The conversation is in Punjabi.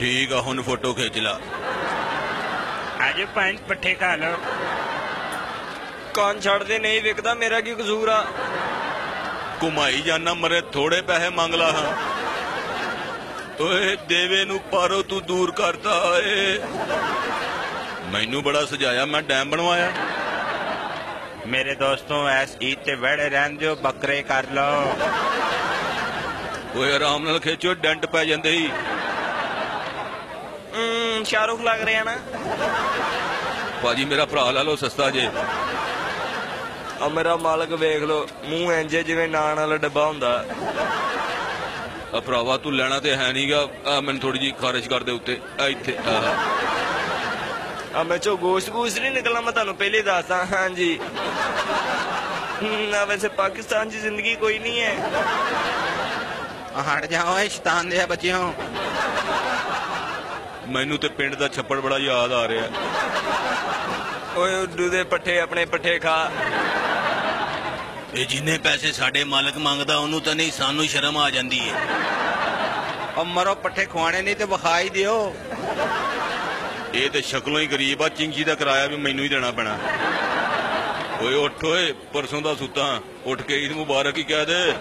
ਠੀਕ ਆ ਹੁਣ ਫੋਟੋ ਖਿੱਚ ਲਾ। ਆਜੋ ਪੰਜ ਪੱਠੇ ਖਾ ਲਓ। ਕੰਨ ਛੱਡਦੇ ਨਹੀਂ ਵਿਕਦਾ ਮੇਰਾ ਕੀ ਕਸੂਰ ਆ? ਘੁਮਾਈ ਜਾਨਾ ਮਰੇ ਥੋੜੇ ਪੈਸੇ ਮੰਗ ਲਾ ਹਾਂ। ਓਏ ਦੇਵੇ ਨੂੰ ਪਾਰੋ ਤੂੰ ਦੂਰ ਕਰਤਾ ਏ। ਮੈਨੂੰ ਬੜਾ ਸਜਾਇਆ ਮੈਂ ਡੈਮ ਬਣਵਾਇਆ। ਮੇਰੇ ਦੋਸਤੋ ਐਸ ਈਦ ਤੇ ਵੜੇ ਰਹਿਣ ਦਿਓ ਬੱਕਰੇ ਕਰ ਲਓ। ਓਏ ਆਰਾਮ ਨਾਲ ਖਿੱਚੋ ਡੈਂਟ ਪੈ ਜਾਂਦੇ ਹੀ ਸ਼ਾਹਰੁਖ ਲੱਗ ਰਿਹਾ ਨਾ। ਭਾਜੀ ਮੇਰਾ ਭਰਾ ਲਾ ਲਓ ਸਸਤਾ ਜੇ। ਆ ਮੇਰਾ ਮਾਲਕ ਵੇਖ ਲੋ ਮੂੰਹ ਇੰਜੇ ਜਿਵੇਂ ਨਾਨ ਵਾਲਾ ਡੱਬਾ ਹੁੰਦਾ। ਆ ਭਰਾਵਾ ਤੂੰ ਲੈਣਾ ਤੇ ਹੈ ਨਹੀਂਗਾ ਆ ਮੈਨੂੰ ਥੋੜੀ ਜੀ ਖਾਰਿਸ਼ ਕਰ ਦੇ ਉੱਤੇ। ਆ ਇੱਥੇ ਆ। ਆ ਮੈਂ ਚੋ ਗੋਸ਼ਤ ਗੋਸ਼ਤ ਨਹੀਂ ਨਿਕਲਣਾ ਮੈਂ ਤੁਹਾਨੂੰ ਪਹਿਲੇ ਦੱਸਦਾ। ਹਾਂਜੀ। ਨਾ ਵੈਸੇ ਪਾਕਿਸਤਾਨ 'ਚ ਜ਼ਿੰਦਗੀ ਕੋਈ ਨਹੀਂ ਹੈ। ਹਟ ਜਾਓ ਇਹ ਸ਼ੈਤਾਨ ਦੇ ਬੱਚਿਓ। ਮੈਨੂੰ ਤੇ ਪਿੰਡ ਦਾ ਛੱਪੜ ਬੜਾ ਯਾਦ ਆ ਰਿਹਾ। ਓਏ ਉੱਡੂ ਦੇ ਪੱਠੇ ਆਪਣੇ ਪੱਠੇ ਖਾ। ਇਹ ਜਿੰਨੇ ਪੈਸੇ ਸਾਡੇ ਮਾਲਕ ਮੰਗਦਾ ਉਹਨੂੰ ਤਾਂ ਨਹੀਂ ਸਾਨੂੰ ਸ਼ਰਮ ਆ ਜਾਂਦੀ ਏ। ਉਹ ਮਰੋ ਪੱਠੇ ਖਵਾਣੇ ਨਹੀਂ ਤੇ ਵਿਖਾਈ ਦਿਓ। ਇਹ ਤੇ ਸ਼ਕਲੋਂ ਹੀ ਗਰੀਬ ਆ ਚਿੰਗੀ ਦਾ ਕਿਰਾਇਆ ਵੀ ਮੈਨੂੰ ਹੀ ਦੇਣਾ ਪੈਣਾ। ਓਏ ਉੱਠ ਓਏ ਪਰਸੋਂ ਦਾ ਸੁੱਤਾ ਉੱਠ ਕੇ ਈਦ ਮੁਬਾਰਕ ਹੀ ਕਹਿ ਦੇ।